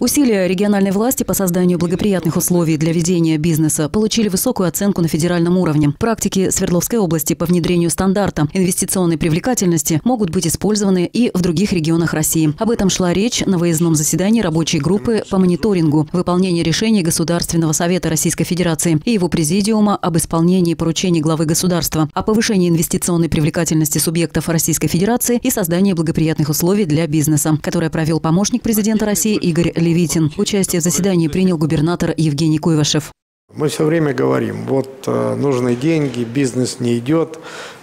Усилия региональной власти по созданию благоприятных условий для ведения бизнеса получили высокую оценку на федеральном уровне. Практики Свердловской области по внедрению стандарта инвестиционной привлекательности могут быть использованы и в других регионах России. Об этом шла речь на выездном заседании рабочей группы по мониторингу выполнения решений Государственного совета Российской Федерации и его президиума об исполнении поручений главы государства, о повышении инвестиционной привлекательности субъектов Российской Федерации и создании благоприятных условий для бизнеса, которое провел помощник президента России Игорь Левитин. Участие в заседании принял губернатор Евгений Куйвашев. Мы все время говорим, вот э, нужны деньги, бизнес не идет,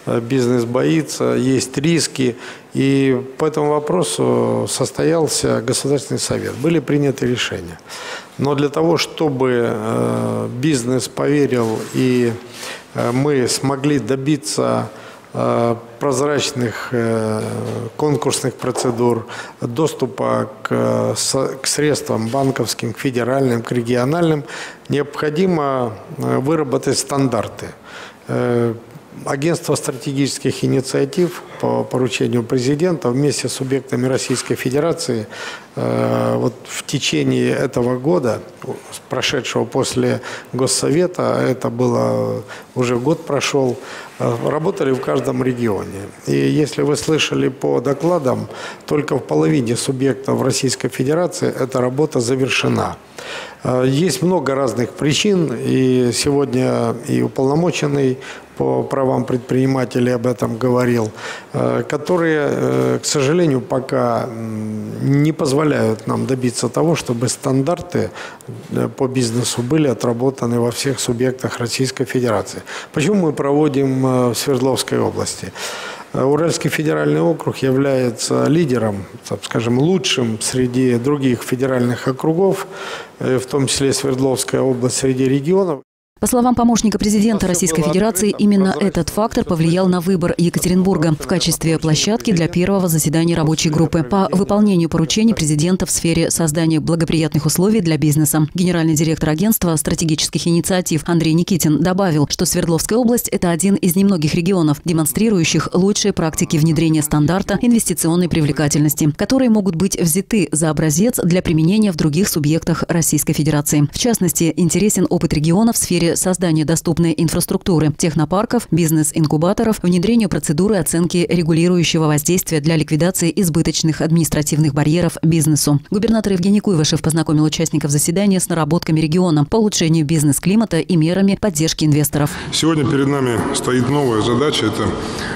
э, бизнес боится, есть риски. И по этому вопросу состоялся Государственный совет. Были приняты решения. Но для того, чтобы э, бизнес поверил и мы смогли добиться прозрачных э, конкурсных процедур, доступа к, средствам банковским, к федеральным, к региональным, необходимо э, выработать стандарты. Агентство стратегических инициатив по поручению президента вместе с субъектами Российской Федерации вот в течение этого года, прошедшего после Госсовета, это было уже год прошел, работали в каждом регионе. И если вы слышали по докладам, только в половине субъектов Российской Федерации эта работа завершена. Есть много разных причин, и сегодня и уполномоченный по правам предпринимателей об этом говорил, э, которые, э, к сожалению, пока не позволяют нам добиться того, чтобы стандарты э, по бизнесу были отработаны во всех субъектах Российской Федерации. Почему мы проводим в Свердловской области? Уральский федеральный округ является лидером, так скажем, лучшим среди других федеральных округов, в том числе Свердловская область среди регионов. По словам помощника президента Российской Федерации, именно этот фактор повлиял на выбор Екатеринбурга в качестве площадки для первого заседания рабочей группы по выполнению поручений президента в сфере создания благоприятных условий для бизнеса. Генеральный директор агентства стратегических инициатив Андрей Никитин добавил, что Свердловская область – это один из немногих регионов, демонстрирующих лучшие практики внедрения стандарта инвестиционной привлекательности, которые могут быть взяты за образец для применения в других субъектах Российской Федерации. В частности, интересен опыт региона в сфере создания доступной инфраструктуры, технопарков, бизнес-инкубаторов, внедрению процедуры оценки регулирующего воздействия для ликвидации избыточных административных барьеров бизнесу. Губернатор Евгений Куйвашев познакомил участников заседания с наработками региона по улучшению бизнес-климата и мерами поддержки инвесторов. Сегодня перед нами стоит новая задача – это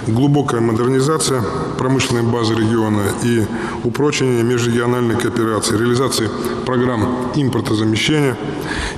глубокая модернизация промышленной базы региона и упрочение межрегиональной кооперации, реализации программ импортозамещения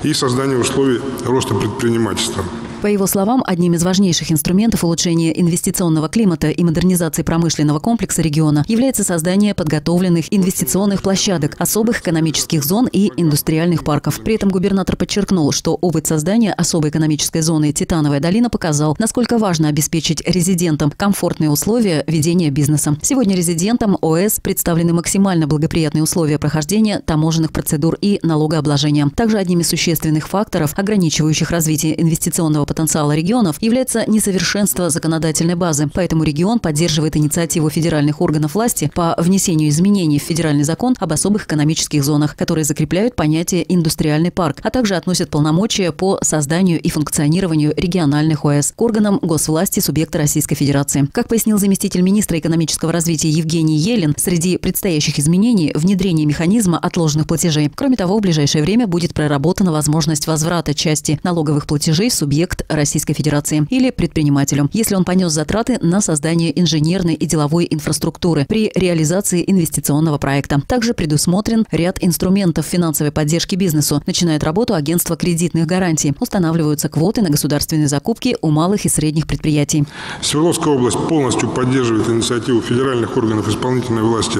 и создание условий роста предпринимательства. По его словам, одним из важнейших инструментов улучшения инвестиционного климата и модернизации промышленного комплекса региона является создание подготовленных инвестиционных площадок, особых экономических зон и индустриальных парков. При этом губернатор подчеркнул, что опыт создания особой экономической зоны «Титановая долина» показал, насколько важно обеспечить резидентам комфортные условия ведения бизнеса. Сегодня резидентам ОС представлены максимально благоприятные условия прохождения таможенных процедур и налогообложения. Также одним из существенных факторов, ограничивающих развитие инвестиционного потенциала регионов является несовершенство законодательной базы. Поэтому регион поддерживает инициативу федеральных органов власти по внесению изменений в федеральный закон об особых экономических зонах, которые закрепляют понятие «индустриальный парк», а также относят полномочия по созданию и функционированию региональных ОС к органам госвласти субъекта Российской Федерации. Как пояснил заместитель министра экономического развития Евгений Елен, среди предстоящих изменений – внедрение механизма отложенных платежей. Кроме того, в ближайшее время будет проработана возможность возврата части налоговых платежей в субъект субъект Российской Федерации или предпринимателю, если он понес затраты на создание инженерной и деловой инфраструктуры при реализации инвестиционного проекта. Также предусмотрен ряд инструментов финансовой поддержки бизнесу. Начинает работу агентство кредитных гарантий. Устанавливаются квоты на государственные закупки у малых и средних предприятий. Свердловская область полностью поддерживает инициативу федеральных органов исполнительной власти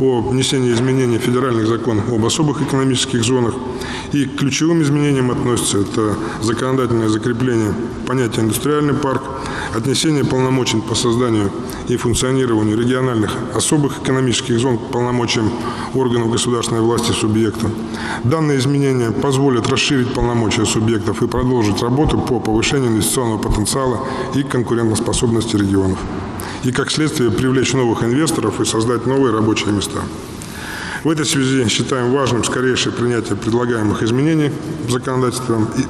о внесении изменений в федеральных законов об особых экономических зонах. И к ключевым изменениям относятся это законодательное закрепление определение понятия «индустриальный парк», отнесение полномочий по созданию и функционированию региональных особых экономических зон к полномочиям органов государственной власти субъекта. Данные изменения позволят расширить полномочия субъектов и продолжить работу по повышению инвестиционного потенциала и конкурентоспособности регионов. И, как следствие, привлечь новых инвесторов и создать новые рабочие места. В этой связи считаем важным скорейшее принятие предлагаемых изменений в законодательстве и,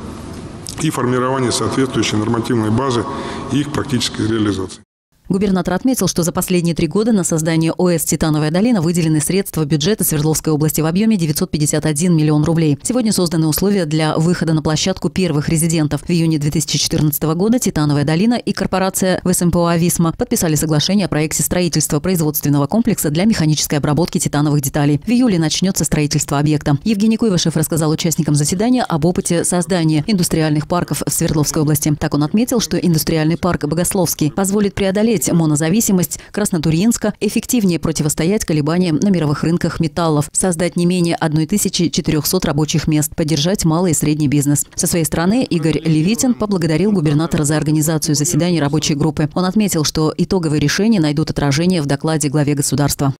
и формирование соответствующей нормативной базы и их практической реализации. Губернатор отметил, что за последние три года на создание ОС «Титановая долина» выделены средства бюджета Свердловской области в объеме 951 миллион рублей. Сегодня созданы условия для выхода на площадку первых резидентов. В июне 2014 года «Титановая долина» и корпорация ВСМПО «Ависма» подписали соглашение о проекте строительства производственного комплекса для механической обработки титановых деталей. В июле начнется строительство объекта. Евгений Куйвашев рассказал участникам заседания об опыте создания индустриальных парков в Свердловской области. Так он отметил, что индустриальный парк Богословский позволит преодолеть преодолеть монозависимость Краснотурьинска, эффективнее противостоять колебаниям на мировых рынках металлов, создать не менее 1400 рабочих мест, поддержать малый и средний бизнес. Со своей стороны Игорь Левитин поблагодарил губернатора за организацию заседаний рабочей группы. Он отметил, что итоговые решения найдут отражение в докладе главе государства.